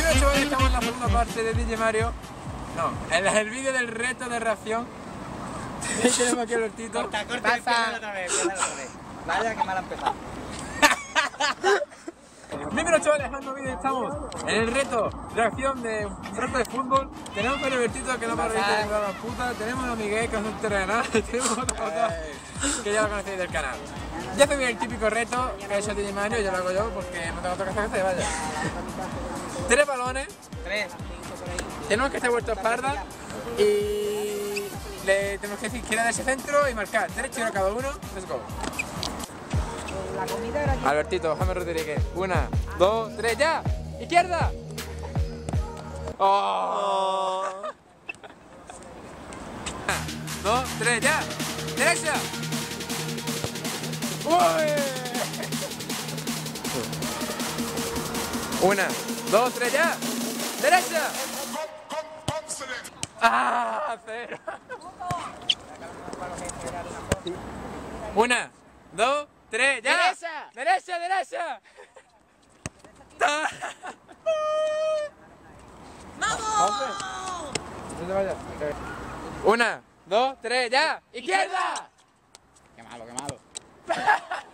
Mira, chavales, estamos en la segunda parte de DJ Mario. No, en el vídeo del reto de reacción. tenemos aquí a Albertito. Corta, corta, empieza otra vez, otra vez. Vaya que mal ha empezado. Dímelo chavales, vídeo estamos en el reto de acción de un reto de fútbol. Tenemos a Albertito que no para reír de la puta. Tenemos a Miguel que es un terrenal. Tenemos a otra que ya lo conocéis del canal. Ya se el típico reto que ha hecho DJ Mario, yo lo hago yo porque no tengo otra cosa que hacer, vaya. Tres balones, Tres. tenemos que estar vuelto a espalda y le tenemos que decir quién es ese centro y marcar. Tres tiros cada uno, let's go. Albertito, James Rodríguez. Una, dos, tres, ya. Izquierda. Oh. Una, dos, tres, ya. Derecha. Uy. Una, dos, tres, ya. Derecha. Ah, cero. Una, dos, tres, ya. Derecha. Derecha, derecha. ¡Vamos! Una, dos, tres, ya. Izquierda. Qué malo, qué malo.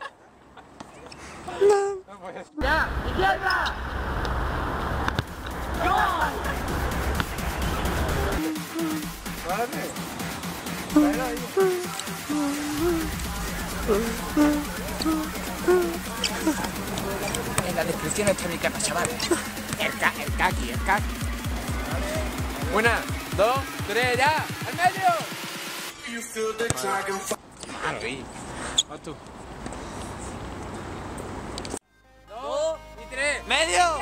Ya, izquierda. ¡Gol! En la descripción está mi capa, chaval. El, ca el kaki, el kaki. Una, dos, tres, ya. ¡Al medio! Ah. Vas tú. Tres. ¡Medio!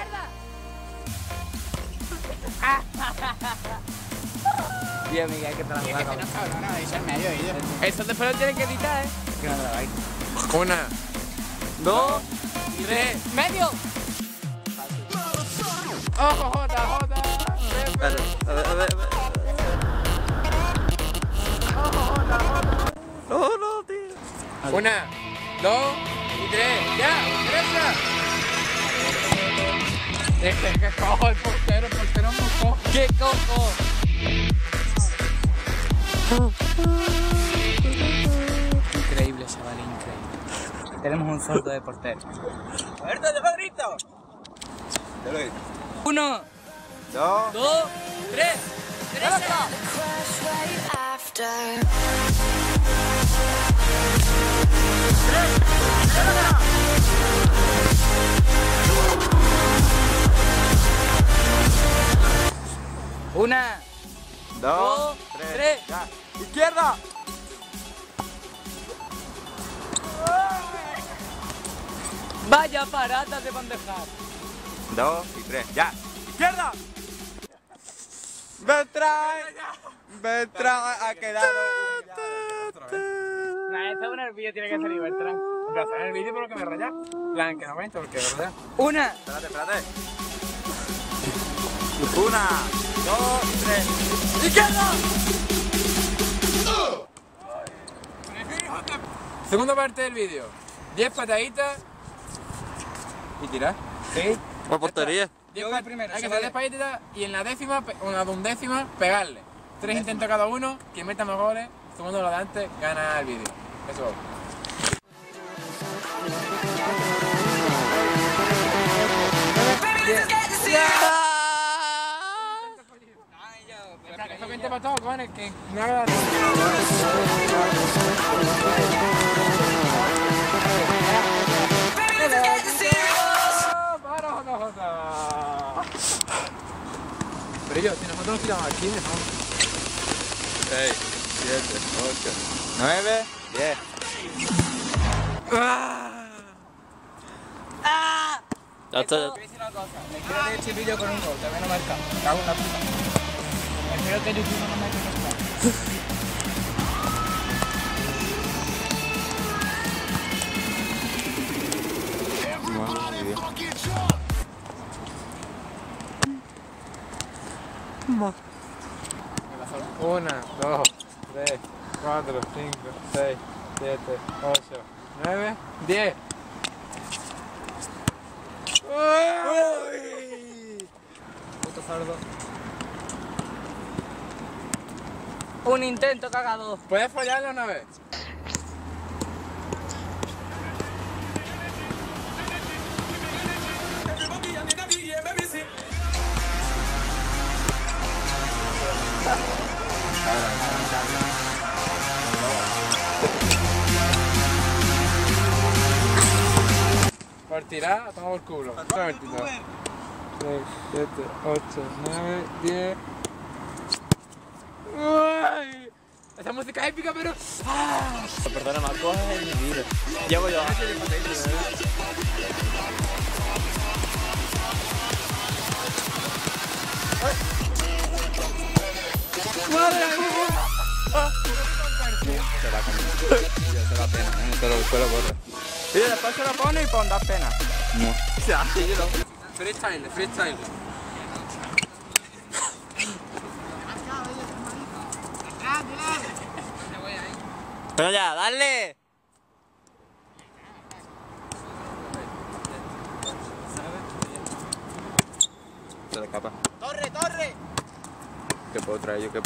Bien, Miguel, que te la Es que no, cabrón, no, dice el medio ahí. Eso después lo tienes que editar, ¿eh? Que no vais. Una, dos y tres. ¡Medio! ¡Ojo, Jota, Jota! Una, dos y tres. ¡Ya! ¡Derecha! Que cojo el portero, el portero no cojo. ¡Qué cojo! Increíble, chaval, increíble. Tenemos un sordo de portero. ¡Alberto, de Pedrito! Uno, Dos. dos, tres. ¡Derecha! crash right vaya parada de bandejar. Dos y tres. Ya. Izquierda. Beltrán. Beltrán ha quedado. Nah, esta en el vídeo tiene que salir Bertrand. Voy a hacer el vídeo por lo que me raya. Plan, que no cuento porque verdad. Una, Espérate, espérate. Una, dos, tres. ¡Izquierda! Segunda parte del vídeo. 10 pataditas. ¿Y tirar? Sí. Por portería. Yo voy primero, Hay que hacer vale. 10 pataditas y en la décima, o en la undécima, pegarle. Tres intentos cada uno. Quien meta más goles, segundo lo de antes, gana el vídeo. Eso. Eso que te pasó, cojones, que no haga ¡Para, Jota, Jota! Pero yo, si nosotros nos tiramos aquí, dejamos. Seis, siete, ocho, nueve, diez. Ya está. Voy a decir una cosa. Me quiero de este vídeo con un gol, todavía no marca. Me cago en la puta. Espero que YouTube no me Una, dos, tres, cuatro, cinco, seis, siete, ocho, nueve, diez. puto sordo. Un intento cagado. ¿Puedes follarlo una vez? Por tirar, toma por culo. Un momentito. 6, 7, 8, 9, 10. ¡Uy! Esa música épica, pero. ¡Ah! Perdona más cosas en mi vida. Llevo yo. ¡Madre mía! Se la come. Se la pena, ¿eh? Lo, se lo borra. Y después se lo pone y pon das pena. No. Se hace, yo no. Freestyle, freestyle. Pero ya, dale. Se le escapa. ¡Torre, torre! ¿Qué puedo traer yo? ¿Qué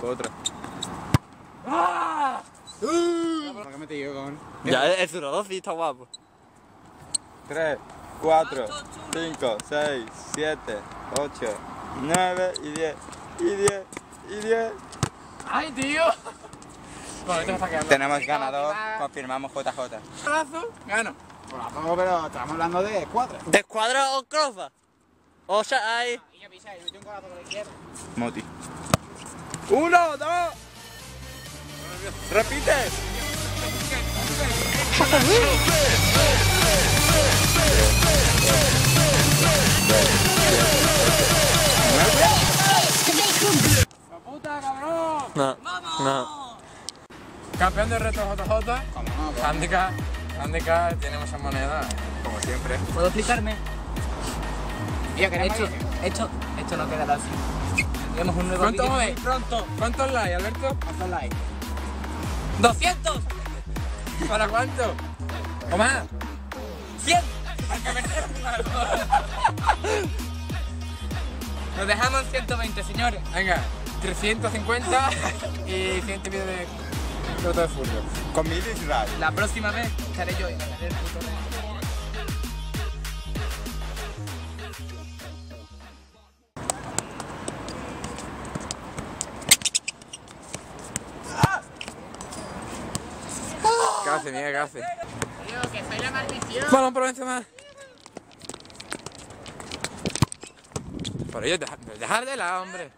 qué me te con? Ya, el surador sí está guapo. 3, 4, 5, 6, 7, 8, 9 y 10. Y 10. Y 10. ¡Ay, tío! Bueno, está. Tenemos ganador. Confirmamos JJ. brazo, gano. No, pero estamos hablando de escuadra. ¿De escuadra o crofa? O sea, hay. Y y izquierda. Moti. ¡Uno, dos! ¡Repite! ¡La puta, cabrón! No, no. Campeón de reto JJ. ¿Cómo no? Handicap. Handicap, tiene muchas monedas, como siempre. ¿Puedo explicarme? Mira, que Esto- esto, esto, esto no quedará así. Tenemos un nuevo ¿Cuánto muy pronto. ¿Cuántos likes, Alberto? ¿Cuántos likes? ¡200! ¿Para cuánto? ¿O más? ¡100! Porque me Nos dejamos en 120, señores. Venga, 350 y 100 vídeos de reto de fútbol. Con mil Israel. La próxima vez estaré yo y ganaré el puto hace, Miguel? ¿Qué hace? Tío, que soy la maldición. Balón por encima. Por ello, dejar, dejar de la, hombre.